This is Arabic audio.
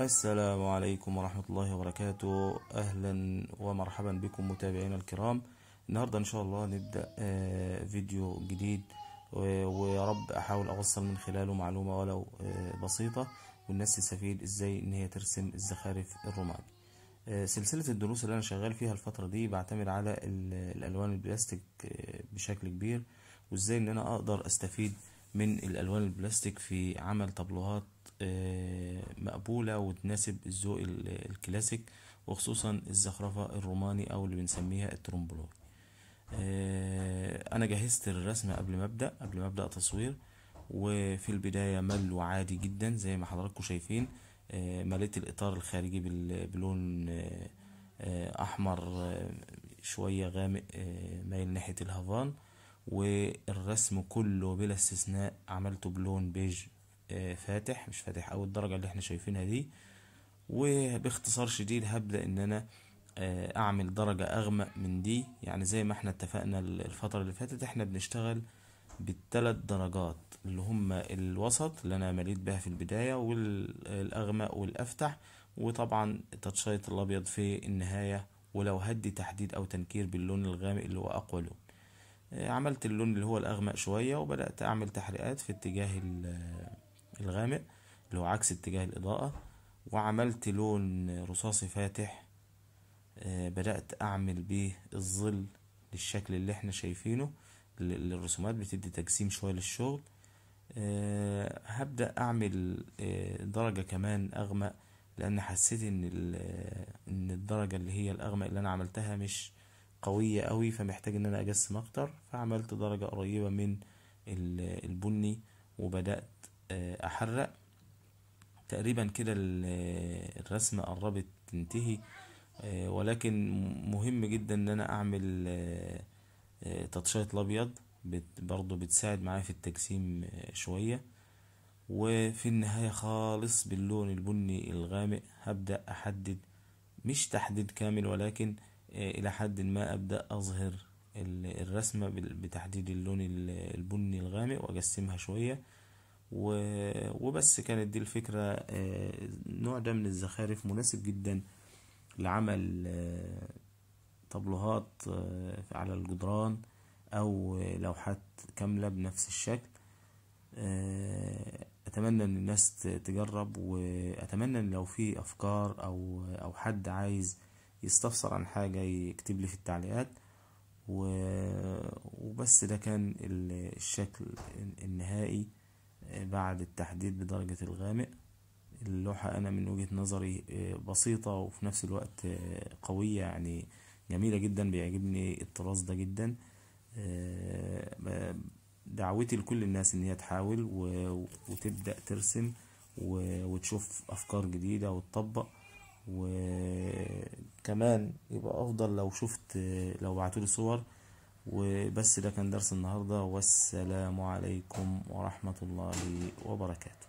السلام عليكم ورحمة الله وبركاته. أهلا ومرحبا بكم متابعينا الكرام. النهاردة إن شاء الله نبدأ آه، فيديو جديد ويا رب أحاول أوصل من خلاله معلومة ولو آه، بسيطة والناس تستفيد إزاي إن هي ترسم الزخارف الروماني آه، سلسلة الدروس اللي أنا شغال فيها الفترة دي بعتمد على ال- الألوان البلاستيك بشكل كبير وإزاي إن أنا أقدر أستفيد من الألوان البلاستيك في عمل طابلوهات مقبولة وتناسب الذوق ال- الكلاسيك وخصوصا الزخرفة الروماني أو اللي بنسميها ال trompe-l'œil آه، أنا جهزت الرسمة قبل ما أبدأ قبل ما أبدأ تصوير وفي البداية ملو عادي جدا زي ما حضراتكم شايفين. آه، مليت الإطار الخارجي بلون آه، أحمر شوية غامق مايل ناحية ال havane. والرسم كله بلا استثناء عملته بلون بيج فاتح مش فاتح أوي الدرجة اللي إحنا شايفينها دي. وباختصار شديد هبدأ إن أنا آه، أعمل درجة أغمق من دي. يعني زي ما إحنا اتفقنا الفترة اللي فاتت إحنا بنشتغل بالثلاث درجات اللي هم الوسط اللي أنا مليت بها في البداية والأغمق والأفتح. وطبعا تاتشات الأبيض في النهاية ولو هدي تحديد أو تنكير باللون الغامق اللي هو أقوى لون. آه، عملت اللون اللي هو الأغمق شوية وبدأت أعمل تحريقات في اتجاه الغامق اللي هو عكس اتجاه الإضاءة وعملت لون رصاصي فاتح آه، بدأت أعمل بيه الظل للشكل اللي إحنا شايفينه الرسومات بتدي تجسيم شوية للشغل. آه، هبدأ أعمل آه، درجة كمان أغمق لأن حسيت إن إن الدرجة اللي هي الأغمق اللي أنا عملتها مش قوية قوي فمحتاج إن أنا أجسم أكتر. فعملت درجة قريبة من ال- البني وبدأت آه، أحرق. تقريبا كده ال- الرسمة قربت تنتهي. آه، ولكن مهم جدا إن أنا أعمل آه، تاتشات الأبيض. برضو بتساعد معايا في التجسيم شوية. وفي النهاية خالص باللون البني الغامق هبدأ أحدد مش تحديد كامل ولكن إلى حد ما أبدأ أظهر ال- الرسمة بتحديد اللون ال- البني الغامق واجسمها شوية. وبس كانت دي الفكرة. آه، النوع ده من الزخارف مناسب جدا لعمل آه، طابلوهات آه، على الجدران أو آه، لوحات كاملة بنفس الشكل. آه، أتمنى إن الناس تجرب وأتمنى إن لو في أفكار أو أو حد عايز يستفسر عن حاجة يكتب لي في التعليقات. وبس ده كان ال- الشكل النهائي. بعد التحديد بدرجة الغامق. اللوحة أنا من وجهة نظري آه، بسيطة وفي نفس الوقت آه، قوية يعني جميلة جدا بيعجبني الطراز ده جدا. آه، دعوتي لكل الناس إن هي تحاول وتبدأ ترسم وتشوف أفكار جديدة وتطبق. وكمان يبقى أفضل لو شفت لو بعتولي صور وبس ده كان درس النهاردة والسلام عليكم ورحمة الله وبركاته.